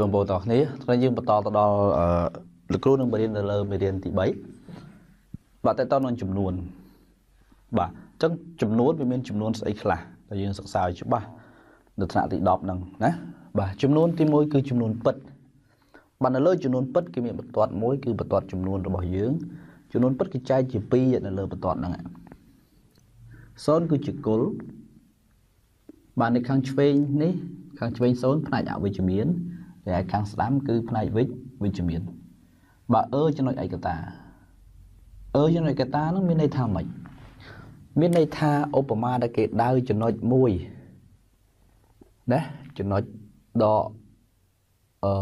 បងប្អូនទាំងគ្នាថ្ងៃយើងបន្តទៅដល់អឺលោកគ្រូនឹងបរៀននៅលើមេរៀនទី3បាទតើតើនឹងចំនួន បាទអញ្ចឹងចំនួនវាមានចំនួនស្អីខ្លះដែលយើងសិក្សាឲ្យច្បាស់នៅថ្នាក់ទី10ហ្នឹងណាបាទចំនួនទី1គឺចំនួនពិតបាទនៅលើចំនួនពិតគឺមានបន្ទាត់មួយគឺបន្ទាត់ចំនួនរបស់យើងចំនួនពិតគឺចែកជា2នៅលើបន្ទាត់ហ្នឹង0គឺជាគុលបាទនៅខាងឆ្វេងនេះខាងឆ្វេង0ផ្នែកអវិជ្ជមាន ហើយខាងស្ដាំគឺផ្នែកវិជ្ជវិជ្ជមានបាទអឺចំណុចឯកតាអឺចំណុចឯកតាហ្នឹងមានន័យថាម៉េចមានន័យថាឧបមាដែលគេដៅចំណុចមួយណាចំណុចដកអឺ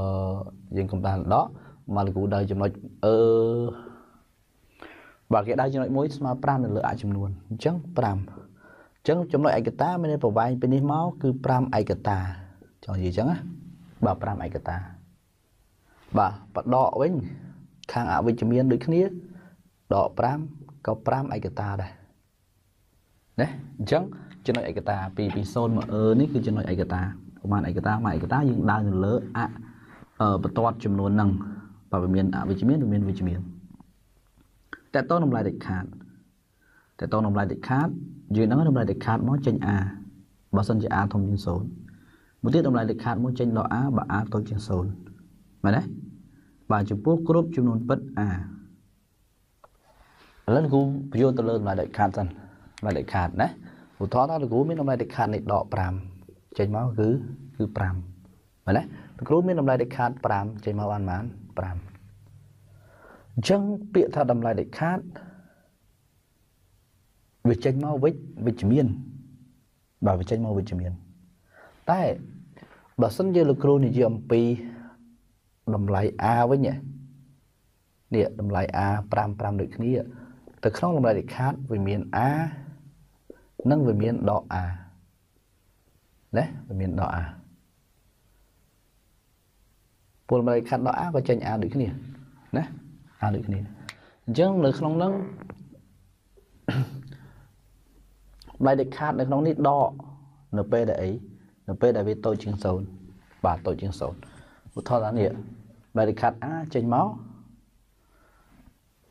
យើងកំដៅដកមកលោកគ្រូដៅចំណុចអឺបាទគេដៅចំណុចមួយស្មើ5នៅលើអចំនួនអញ្ចឹង5អញ្ចឹងចំណុចឯកតាមានប្រវែងពីនេះមកគឺ5ឯកតាចង់និយាយអញ្ចឹងណា បាទ5ឯកតា បាទបដកវិញ ខាងអវិជ្ជមានដូចគ្នាដក5ក៏5ឯកតាដែរណាអញ្ចឹងចំណុចឯកតាពីពី0មកអឺនេះគឺចំណុចឯកតាប្រមាណឯកតាមកឯកតាយើងដើរនៅលើអបន្ទាត់ចំនួនហ្នឹងបើវាមានអវិជ្ជមានវាមានវិជ្ជមានតើតើតម្លៃដាច់ខាតតើតើតម្លៃដាច់ខាតយើងដឹងតម្លៃដាច់ខាតមកចេញ a បើសិនជា a ធំជាង0 មួយទៀតតម្លៃដាច់ខាតមកចេញដល់ a បើ a តូចជាង0មែនទេបាទចំពោះគ្រប់ចំនួនពិត a ឥឡូវគូបញ្យល់ទៅលើតម្លៃដាច់ខាតសិនតម្លៃដាច់ខាតណាឧទាហរណ៍ថាលោកគ្រូមានតម្លៃដាច់ខាតនៃដក5ចេញមកគឺគឺ5មែនទេលោកគ្រូមានតម្លៃដាច់ខាត5ចេញមកបានប៉ុន្មាន5អញ្ចឹងពាក្យថាតម្លៃដាច់ខាតវាចេញមកវិជ្ជវិជ្ជមានបាទវាចេញមកវិជ្ជមានតែ បើសិនជាលោកគ្រូនិយាយអំពីតម្លៃ A វិញនេះតម្លៃ A 5 5ដូចគ្នាទៅក្នុងតម្លៃដាច់ខាតវាមាន A និងវាមានដក A ណាវាមានដក A ពលតម្លៃខាត់ដក A ក៏ចេញ A ដូចគ្នាណា A ដូចគ្នាអញ្ចឹងនៅក្នុងហ្នឹងតម្លៃដាច់ខាតនៅក្នុងនេះដកនៅពេលដែលអី នៅពេលដែលវាតូចជាង0បាទតូចជាង0ឧទាហរណ៍ថានេះតម្លៃដាច់ខាត A ចេញមក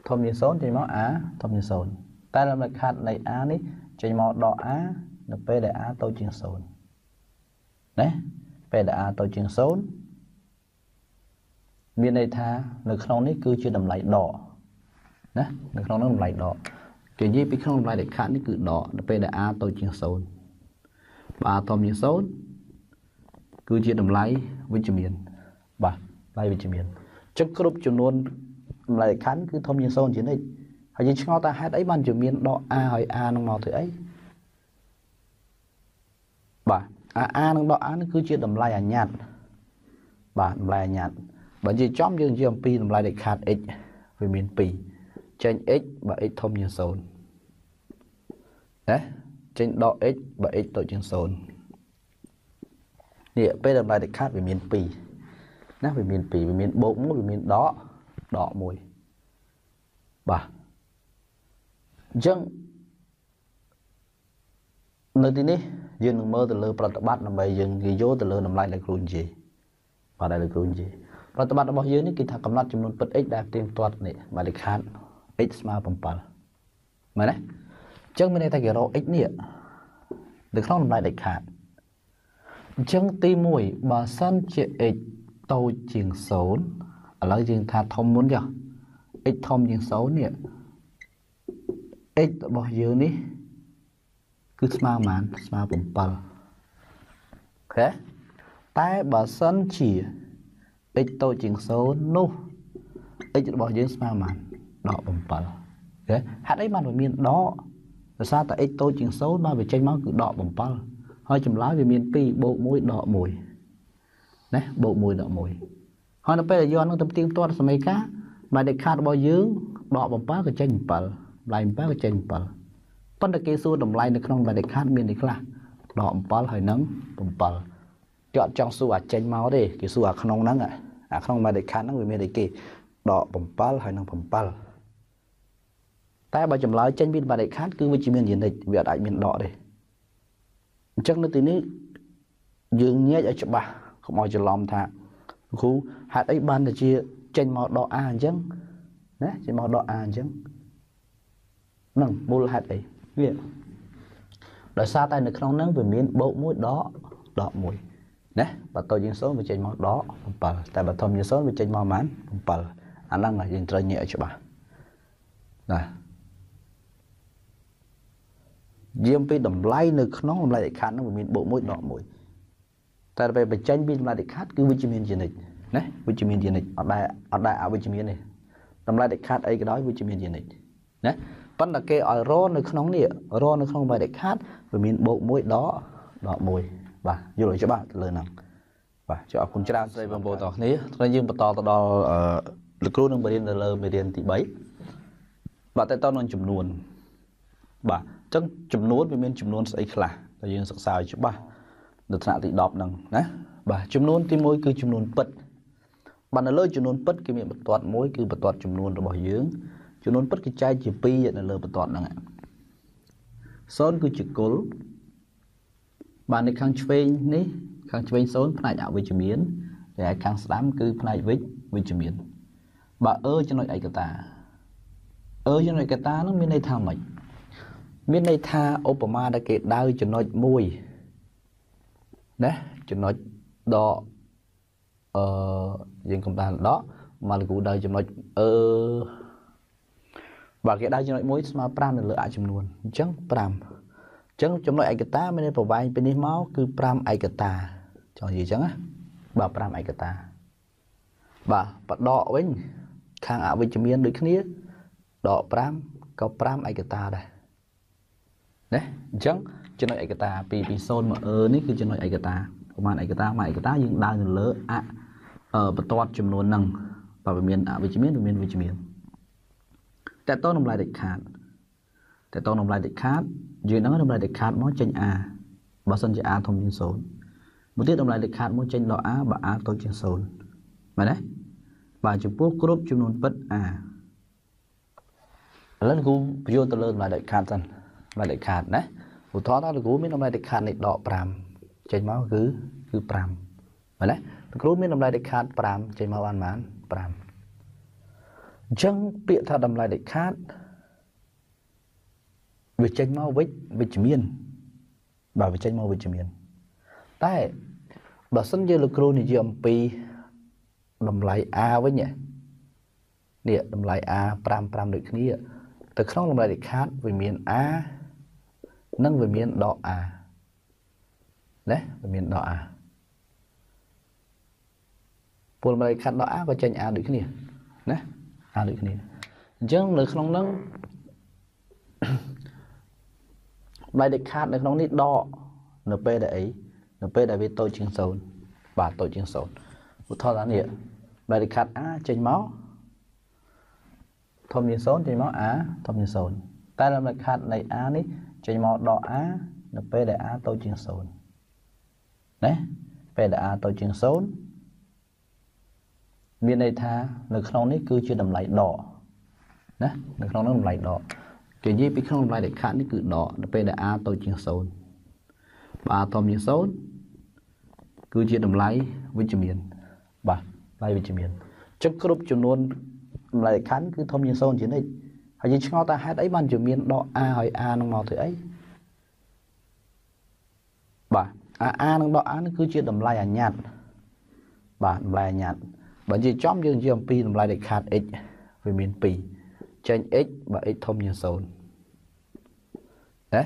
ធំជាង0ចេញមក A ធំជាង0តែតម្លៃខាតនៃ A នេះចេញមកដក A នៅពេលដែល A តូចជាង0ណាពេលដែល A តូចជាង0មានន័យថានៅក្នុងនេះគឺជាតម្លៃដកណានៅក្នុងនោះតម្លៃដកគេនិយាយពីក្នុងតម្លៃដែលខាត់នេះគឺដកនៅពេលដែល a តូចជាង0 បើ a ធំជាង0គឺជាតម្លៃវិជ្ជមានបាទតម្លៃវិជ្ជមានអញ្ចឹងគ្រប់ចំនួនតម្លៃខណ្ឌគឺធំជាង0ជានិច្ចហើយយើងឆ្ងល់ថាហេតុអីបានជាមានដក a ហើយ a នឹងមកធ្វើអីបាទ a a នឹងដក a នឹងគឺជាតម្លៃអញ្ញត្តិបាទតម្លៃអញ្ញត្តិបើនិយាយចំយើងនិយាយអំពីតម្លៃដែលខាត់ x វាមាន2ចេញ x បើ x ធំជាង0ណា ចេញដក x បើ x តូចជាង0នេះពេលតម្លៃដែលខាត់វាមាន2ណាវាមាន2វាមានបូក1វាមានដកដក1បាទអញ្ចឹងនៅទីនេះយើងនឹងមើលទៅលើប្រតិបត្តិដើម្បីយើងនិយាយទៅលើតម្លៃដែលគ្រូនិយាយបាទដែលគ្រូនិយាយប្រតិបត្តិរបស់យើងនេះគឺថាកំណត់ចំនួនពិត x ដែលផ្ទៀងផ្ទាត់នេះបាទលេខខាត x ស្មើ7មែនទេ អញ្ចឹងមានន័យថាគេរក x នេះនៅក្នុងតម្លៃលេខខាតអញ្ចឹងទី1បើសិនជា x តូចជាង0ឥឡូវយើងថាធំមុនចុះ x ធំជាង0នេះ x របស់យើងនេះគឺស្មើប៉ុន្មានស្មើ7អូខេតែបើសិនជា x តូចជាង0នោះ x របស់យើងស្មើប៉ុន្មានដក7ហេហេតុអីបានវាមានដក ដោយសារតែ x តូចជាង0បានវាចេញមកគឺដក7ហើយចម្លើយវាមាន2បូក1ដក1ណាបូក1ដក1ហើយនៅពេលដែលយកនោះទៅផ្ទៀងផ្ទាត់សមីការបែរដេខាតរបស់យើងដក7ក៏ចេញ7តម្លៃ7ក៏ចេញ7ប៉ុន្តែគេសួរតម្លៃនៅក្នុងបែរដេខាតមាននេះខ្លះដក7ហើយនឹង7គេអត់ចង់សួរអាចេញមកទេគេសួរអាក្នុងហ្នឹងអាក្នុងបែរដេខាតហ្នឹងវាមានអីគេដក7ហើយនឹង7 តែបើចម្លើយចេញពីបរិខាតគឺវាជាមានយនិចវាអត់អាចមានដកទេអញ្ចឹងនៅទីនេះយើងញែកឲ្យច្បាស់កុំឲ្យច្រឡំថាគ្រូហេតុអីបានតែជាចេញមកដក a អញ្ចឹងណាចេញមកដក a អញ្ចឹងហ្នឹងមូលហេតុអីវាដោយសារតែនៅក្នុងហ្នឹងវាមានបូក1ដកដក1ណាបើតូចជាង0វាចេញមកដក7តែបើធំជាង0វាចេញមកប៉ុន្មាន7អាហ្នឹងយើងត្រូវញាក់ឲ្យច្បាស់ណា យាមពីតម្លៃនៅក្នុងតម្លៃលិខិតហ្នឹងវាមានបូក1ដក1តែពេលបញ្ចេញពីតម្លៃលិខិតគឺវិជ្ជមានជានិច្ចណាវិជ្ជមានជានិច្ចអត់ដែរអត់ដែរអវិជ្ជមានទេតម្លៃលិខិតអីក៏ដោយវិជ្ជមានជានិច្ចណាប៉ុន្តែគេឲ្យរនៅក្នុងនេះរនៅក្នុងតម្លៃលិខិតវាមានបូក1ដកដក1បាទយល់ឲ្យច្បាស់ទៅលើហ្នឹងបាទជួយអរគុណច្រើនស្រីបងប្អូនទាំងគ្នាថ្ងៃយើងបន្តទៅដល់អឺលោកគ្រូនឹងបរៀននៅលើមេរៀនទី3បាទតើតើនឹងចំនួន បាទអញ្ចឹងចំនួនវាមានចំនួនស្អីខ្លះដែលយើងសិក្សាឲ្យច្បាស់នៅថ្នាក់ទី10ហ្នឹងណាបាទចំនួនទី1គឺចំនួនពិតបាទនៅលើចំនួនពិតគេមានបន្ទាត់មួយគឺបន្ទាត់ចំនួនរបស់យើងចំនួនពិតគេចែកជា2នៅលើបន្ទាត់ហ្នឹង0គឺជាគុលបាទនៅខាងឆ្វេងនេះខាងឆ្វេង0ផ្នែកអវិជ្ជមានហើយខាងស្ដាំគឺផ្នែកវិជ្ជវិជ្ជមានបាទអឺចំណុចឯកតាអឺចំណុចឯកតានោះមានន័យថាម៉េច មានន័យថាឧបមាដែលគេដៅចំណុចមួយណាចំណុចដកអឺយើងកំដានដកមកលោកគ្រូដៅចំណុចអឺបើគេដៅចំណុចមួយស្មើ5នៅលើអចំនួនអញ្ចឹង5អញ្ចឹងចំណុចឯកតាមានន័យប្រវែងពីនេះមកគឺ5ឯកតាចង់និយាយអញ្ចឹងណាបាទ5ឯកតាបាទបដកវិញខាងអវិជ្ជមានដូចគ្នាដក5ក៏5ឯកតាដែរ ណាអញ្ចឹងចំណុចឯកតាពីពី0មកអឺនេះគឺចំណុចឯកតាប្រមាណឯកតាមួយឯកតាយើងដើរនៅលើអបន្ទាត់ចំនួនហ្នឹងបើវាមានអវិជ្ជមានវាមានវិជ្ជមានតើតើតម្លៃដាច់ខាតតើតើតម្លៃដាច់ខាតយើងដឹងតម្លៃដាច់ខាតមកចេញ a បើសិនជា a ធំជាង0មួយទៀតតម្លៃដាច់ខាតមកចេញដល់ a បើ a តូចជាង0មែនទេបាទចំពោះគ្រប់ចំនួនពិត a ឥឡូវគូបញ្យល់ទៅលើតម្លៃដាច់ខាតសិនត ម្លៃដាច់ខាតណាឧទាហរណ៍ថាលោកគ្រូមានតម្លៃដាច់ខាតនេះដក5ចេញមកគឺគឺ5មែនទេលោកគ្រូមានតម្លៃដាច់ខាត5ចេញមកបានប៉ុន្មាន5អញ្ចឹងពាក្យថាតម្លៃដាច់ខាតវាចេញមកវិជ្ជវិជ្ជមានបាទវាចេញមកវិជ្ជមានតែបើសិនជាលោកគ្រូនិយាយអំពីតម្លៃ A វិញនេះតម្លៃ A 5 5ដូចគ្នាទៅក្នុងតម្លៃដាច់ខាតវាមាន A និងវាមានដក A ណាវាមានដក A ពលតម្លៃខាត់ដក A ក៏ចេញ A ដូចគ្នាណាអាដូចគ្នាអញ្ចឹងនៅក្នុងហ្នឹងបាយដេខាតនៅក្នុងនេះដកនៅពេលដែលអីនៅពេលដែលវាតូចជាង0បាទតូចជាង0ឧទាហរណ៍ថានេះបាយដេខាត a ចេញមកធំជាង0ចេញមក a ធំជាង0តែលំដាប់ខាតនៃ a នេះ ចេញមកដក a នៅពេលដែល a តូចជាង0ណាពេលដែល a តូចជាង0មានន័យថានៅក្នុងនេះគឺជាតម្លៃដកណានៅក្នុងនោះតម្លៃដកគេនិយាយពីក្នុងតម្លៃដែលខាត់នេះគឺដកដល់ពេលដែល a តូចជាង0បើ a ធំជាង0គឺជាតម្លៃវិជ្ជមានបាទតម្លៃវិជ្ជមានអញ្ចឹងគ្រប់ចំនួនតម្លៃខណ្ឌគឺធំជាង0ជានិច្ច ហើយយើងឆ្ងល់ថាហេតុអីបានជាមានដក a ហើយ a នឹងមកធ្វើអីបាទ a a នឹងដក a នឹងគឺជាតម្លៃអញ្ញត្តិបាទតម្លៃអញ្ញត្តិបើនិយាយចំយើងនិយាយអំពីតម្លៃលេខខាត x វាមាន2ចេញ x បើ x ធំជាង0ណា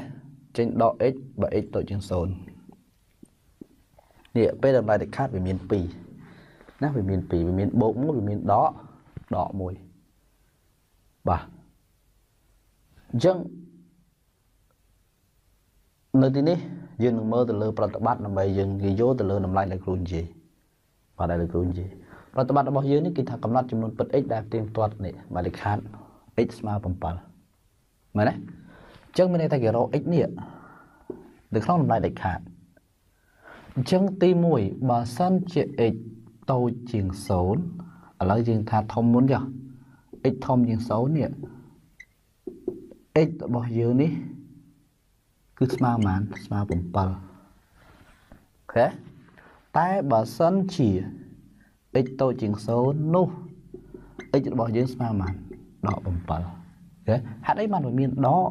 ចេញដក x បើ x តូចជាង0នេះពេលតម្លៃលេខខាតវាមាន2ណាវាមាន2វាមានបូក1វាមានដកដក1បាទ អញ្ចឹងនៅទីនេះយើងនឹងមើលទៅលើប្រតិបត្តិដើម្បីយើងនិយាយទៅលើតម្លៃដែលគ្រូនិយាយបាទដែលគ្រូនិយាយប្រតិបត្តិរបស់យើងនេះគឺថាកំណត់ចំនួនពិត x ដែលផ្ទៀងផ្ទាត់នេះបាទលិខិត x ស្មើ7មែនទេអញ្ចឹងមានន័យថាគេរក x នេះនៅក្នុងតម្លៃលិខិតអញ្ចឹងទី1បើសិនជា x តូចជាង0ឥឡូវយើងថាធំមុនចុះ x ធំជាង0នេះ x របស់យើងនេះ គឺស្មើប៉ុន្មានស្មើ7អូខេតែបើសិនជា x តូចជាង0នោះ x របស់យើងស្មើប៉ុន្មានដក7ហេហេតុអីបានវាមានដក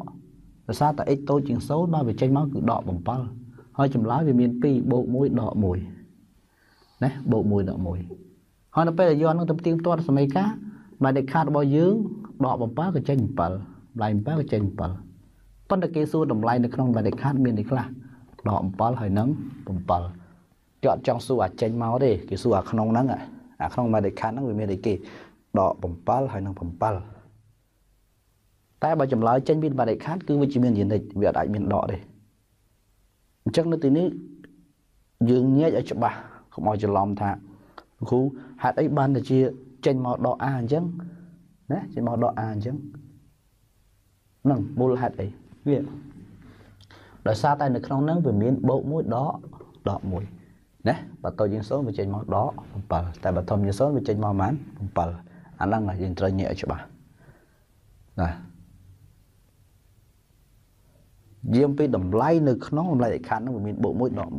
ដោយសារតែ x តូចជាង0បានវាចេញមកគឺដក7ហើយចម្លើយវាមាន2បូក1ដក1ណាបូក1ដក1ហើយនៅពេលដែលយកនឹងទៅផ្ទៀងផ្ទាត់សមីការបានដេខាតរបស់យើងដក7ក៏ចេញ7 ម្លាយ7ក៏ចេញ7ប៉ុន្តែគេសួរតម្លៃនៅក្នុងបានដេខាតមាននេះខ្លះដក7ហើយនឹង7គេអត់ចង់សួរអាចេញមកទេគេសួរអាក្នុងហ្នឹងអាក្នុងបានដេខាតហ្នឹងវាមានអីគេដក7ហើយនឹង7តែបើចម្លើយចេញពីបរិខាតគឺវិជ្ជមានយនិចវាអត់អាចមានដកទេអញ្ចឹងនៅទីនេះយើងញែកឲ្យច្បាស់កុំឲ្យច្រឡំថាគ្រូហេតុអីបានតែជាចេញមកដក A អញ្ចឹងណាចេញមកដក A អញ្ចឹងហ្នឹងមូលហេតុអីវាដោយសារតែនៅក្នុងហ្នឹងវាមានបូក1ដកដក1ណាបើតូចជាង0វាចេញមកដក7តែបើធំជាង0វាចេញមកប៉ុន្មាន7អាហ្នឹងយើងត្រូវញែកឲ្យច្បាស់ណាយាមពីតម្លៃនៅក្នុងតម្លៃលិខិតហ្នឹងវាមានបូក1ដក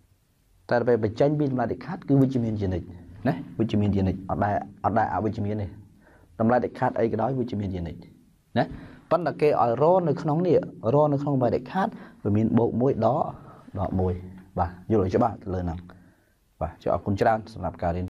1តែពេលបញ្ចេញពីតម្លៃលិខិតគឺវិជ្ជមានជានិច្ចណាវិជ្ជមានជានិច្ចអត់ដែរអត់ដែរអវិជ្ជមានទេតម្លៃលិខិតអីក៏ដោយវិជ្ជមានជានិច្ចណា ប៉ុន្តែគេឲ្យរនៅក្នុងនេះរនៅក្នុងតម្លៃលិខិតវាមានបូក1ដកដក1បាទយល់ឲ្យច្បាស់ទៅលើហ្នឹងបាទចុះអរគុណច្រើនសម្រាប់ការរៀន